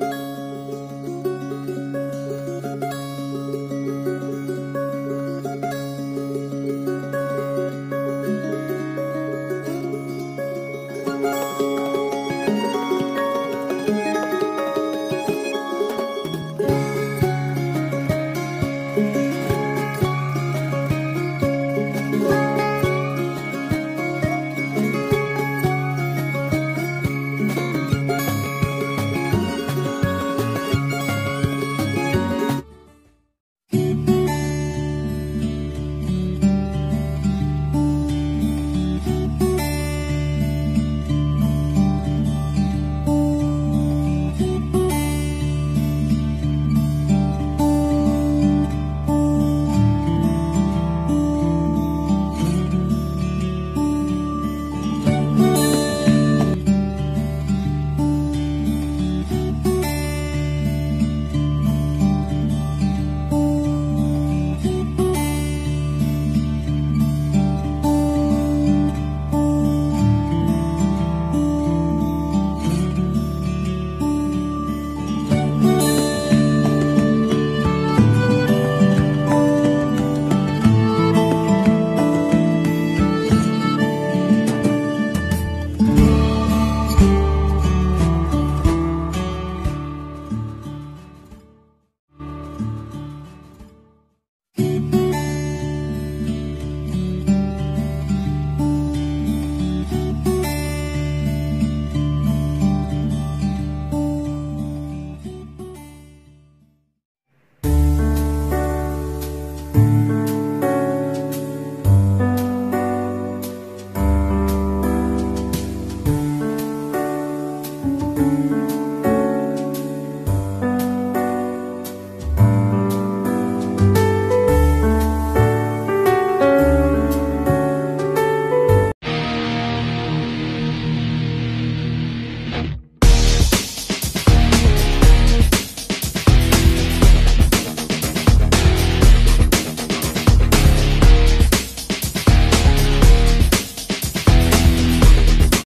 Thank